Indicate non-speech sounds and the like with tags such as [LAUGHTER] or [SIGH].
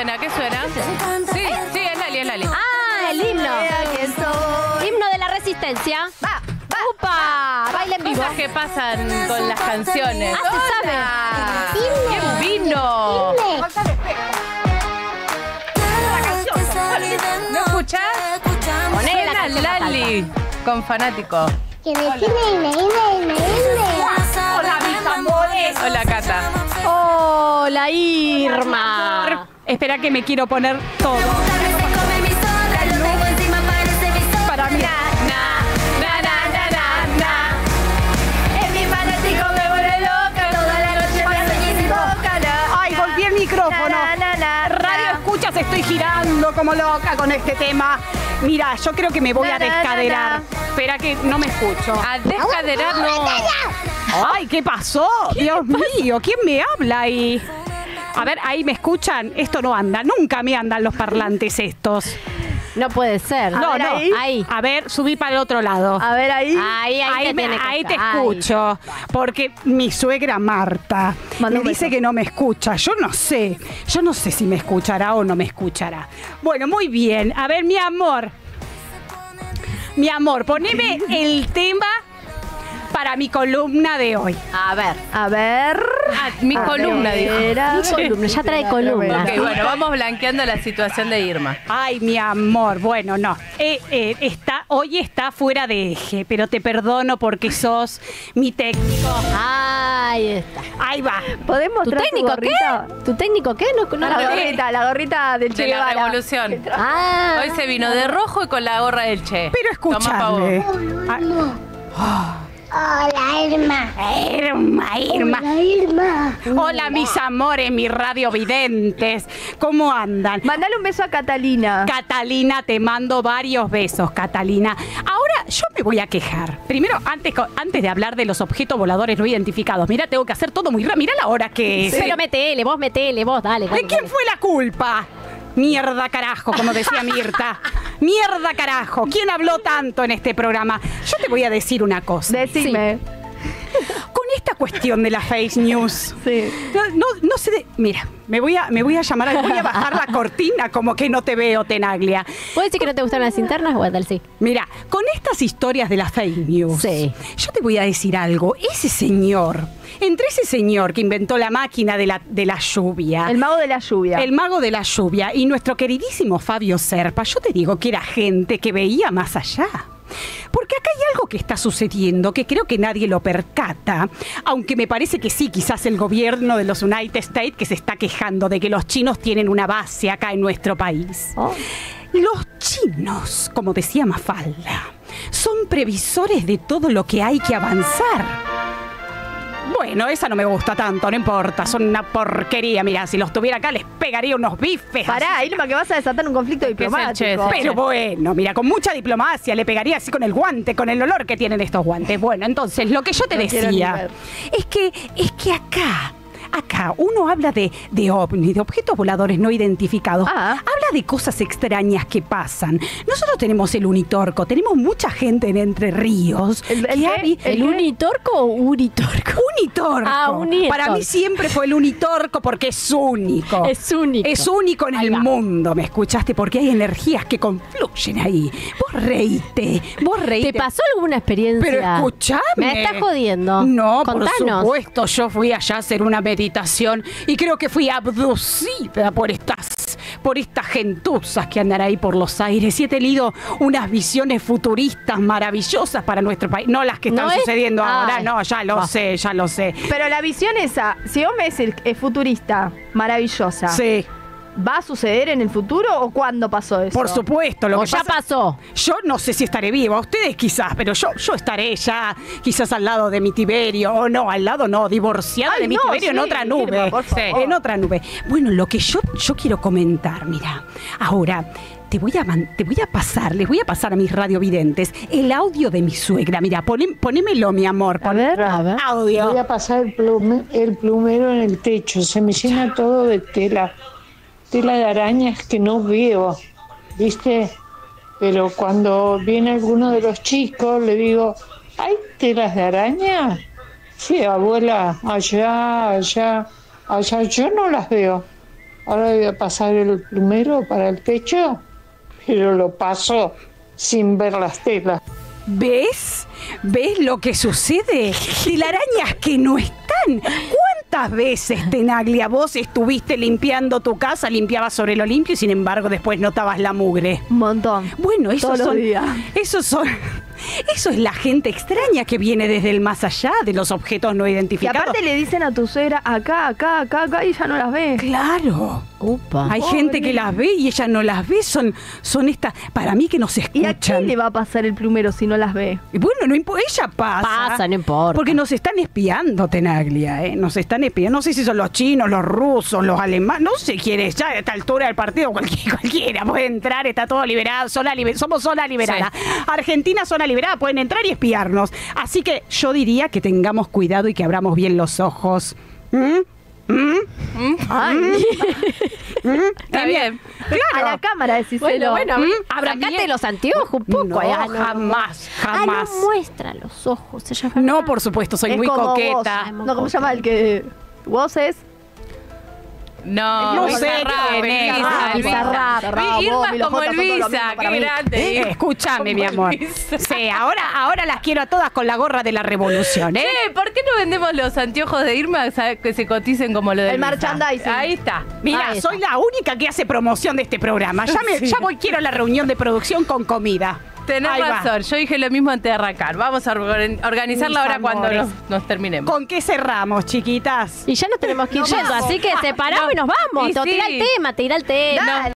suena? ¿Qué suena? Sí, sí, es Lali, es Lali. Ah, el himno. Himno de la resistencia. Va, va. ¡Upa! Baila en vivo. Cosas que pasan con las canciones. Ah, se sabe. ¿Quién vino? ¿No escuchás? Poné la Lali con fanático. Que me tiene ina. Hola, mis amores. Hola, Cata. Hola, Irma. Espera que me quiero poner todo. Para mí. Ay, golpeé el micrófono. Radio escuchas, estoy girando como loca con este tema. Mira, yo creo que me voy a descaderar. Espera que no me escucho. A descaderar no. Ay, ¿qué pasó? Dios mío, ¿quién me habla ahí? A ver, ahí me escuchan. Esto no anda. Nunca me andan los parlantes estos. No puede ser. No, ver no. ahí. Ahí. A ver, subí para el otro lado. A ver ahí. Ahí, ahí, Ahí, te me- tiene que ahí te estar. escucho, porque mi suegra Marta me dice beso. que no me escucha. Yo no sé, yo no sé si me escuchará o no me escuchará. Bueno, muy bien. A ver, mi amor, mi amor, poneme el tema para mi columna de hoy. A ver. A ver. Ah, mi A columna, dijo. Mi columna, ya trae columna. Ok, bueno, vamos blanqueando la situación de Irma. Ay, mi amor, bueno, no. Eh, eh, está, hoy está fuera de eje, pero te perdono porque sos mi técnico. Ahí está. Ahí va. ¿Podemos ¿Tu técnico gorrita? qué? ¿Tu técnico qué? No, no La gorrita, la gorrita del Che De la revolución. Ah. Hoy se vino de rojo y con la gorra del Che. Pero Toma escúchame. Ah, Hola, Irma. Irma, Irma. Hola, Irma. Hola, mis amores, mis radiovidentes. ¿Cómo andan? Mandale un beso a Catalina. Catalina, te mando varios besos, Catalina. Ahora yo me voy a quejar. Primero, antes, antes de hablar de los objetos voladores no identificados, mira, tengo que hacer todo muy rápido. Mira la hora que es. Pero metele, vos metele, vos, dale. ¿De quién dale. fue la culpa? Mierda carajo, como decía Mirta. Mierda carajo. ¿Quién habló tanto en este programa? Yo te voy a decir una cosa. Decime. Cuestión de la fake news. Sí. No, no, no sé de- Mira, me voy a, me voy a llamar, a- voy a bajar la cortina como que no te veo, Tenaglia. ¿Puedes decir que no te gustan las internas? Dale, sí. Mira, con estas historias de la fake news, Sí. yo te voy a decir algo. Ese señor, entre ese señor que inventó la máquina de la, de la lluvia, El mago de la lluvia. el mago de la lluvia y nuestro queridísimo Fabio Serpa, yo te digo que era gente que veía más allá. Porque acá hay algo que está sucediendo que creo que nadie lo percata, aunque me parece que sí, quizás el gobierno de los United States que se está quejando de que los chinos tienen una base acá en nuestro país. Oh. Los chinos, como decía Mafalda, son previsores de todo lo que hay que avanzar. Bueno, esa no me gusta tanto, no importa, son una porquería. Mira, si los tuviera acá les pegaría unos bifes. Pará, Irma, que vas a desatar un conflicto diplomático. Pero bueno, mira, con mucha diplomacia le pegaría así con el guante, con el olor que tienen estos guantes. Bueno, entonces lo que yo te No decía es que es que acá Acá uno habla de, de ovnis, de objetos voladores no identificados. Ah. Habla de cosas extrañas que pasan. Nosotros tenemos el unitorco, tenemos mucha gente en Entre Ríos. ¿El- el que ha qué? vi- ¿El unitorco o unitorco? Unitorco. Ah, unitorco. Para mí siempre fue el unitorco porque es único. Es único. Es único en Ahí el va. mundo, ¿me escuchaste? Porque hay energías que confluyen ahí. Vos reíte, vos reíte. ¿Te pasó alguna experiencia? Pero escuchame. Me estás jodiendo. No, Contanos. por supuesto. Yo fui allá a hacer una meditación y creo que fui abducida por estas, por estas gentuzas que andan ahí por los aires. Y he tenido unas visiones futuristas maravillosas para nuestro país. No las que están ¿No es? sucediendo ahora, Ay. no, ya lo sé, ya lo sé. Pero la visión esa, si vos me decís es futurista, maravillosa, Sí, ¿va a suceder en el futuro o cuándo pasó eso? por supuesto. Lo O que ya pasa- pasó. Yo no sé si estaré viva, ustedes quizás, pero yo, yo estaré ya quizás al lado de mi Tiberio, o no, al lado no, divorciada Ay, de mi no, Tiberio en otra Irma, nube. por favor. En otra nube. Bueno, lo que yo, yo quiero comentar, mira, ahora te voy, a te voy a pasar, les voy a pasar a mis radiovidentes el audio de mi suegra. Mira, poné- ponémelo, mi amor. A ver, A ver. Audio. Voy a pasar el, plume- el plumero en el techo, se me llena todo de tela, tela de arañas que no veo, ¿viste? Pero cuando viene alguno de los chicos, le digo, ¿hay telas de araña? Sí, abuela, allá, allá, allá, yo no las veo. ahora voy a pasar el plumero para el techo, pero lo paso sin ver las telas. ¿Ves? ¿Ves lo que sucede? Telarañas que no están. ¿Cuántas veces, Tenaglia, vos estuviste limpiando tu casa, limpiabas sobre lo limpio y sin embargo después notabas la mugre? Un montón. Bueno, eso Todos los son. días. Esos son. Eso es la gente extraña que viene desde el más allá de los objetos no Y identificados. aparte le dicen a tu suegra acá, acá, acá, acá y ya no las ve. Claro. Upa. Hay gente que las ve y ella no las ve. Son, son estas. Para mí que nos ¿Y a quién escuchan. le va a pasar el plumero si no las ve? Y Bueno, no impo- ella pasa. Pasa, no importa. Porque nos están espiando, Tenaglia, ¿eh? Nos están espiando. No sé si son los chinos, los rusos, los alemanes. No sé quién es. Ya a esta altura del partido, [LAUGHS] cualquiera, cualquiera puede entrar, está todo liberado. Zona liber- somos zona liberada. Argentina, zona liberada, pueden entrar y espiarnos. Así que yo diría que tengamos cuidado y que abramos bien los ojos. ¿Mm? ¿Mm? Ay, [LAUGHS] Está bien. a la cámara decíselo. Bueno, bueno, Mm, sacate los anteojos un poco. No, ah, jamás, Ah, jamás. no muestra los ojos. No, por supuesto, soy es muy como coqueta. Vos. No, ¿cómo se llama el que vos es? No, No sé es. Elvisa, Bizarrap, Irma como mismo para qué grande. Eh, escúchame, mi amor. Sí, ahora, ahora las quiero a todas con la gorra de la revolución, ¿eh? ¿por qué no vendemos los anteojos de Irma que se coticen como lo de El merchandising. Ahí está. Mira, soy la única que hace promoción de este programa. Ya, me, [LAUGHS] ya voy, quiero la reunión de producción con comida. Tenés Ahí va. razón, yo dije lo mismo antes de arrancar. Vamos a organ- organizarla ahora cuando nos, nos terminemos. ¿Con qué cerramos, chiquitas? Y ya nos tenemos que ir yendo, vamos. así que [LAUGHS] separamos y nos vamos. Te tira el tema, te tira el tema. Dale.